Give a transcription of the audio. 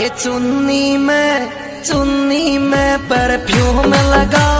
ये चुन्नी में चुन्नी में परफ्यूम लगा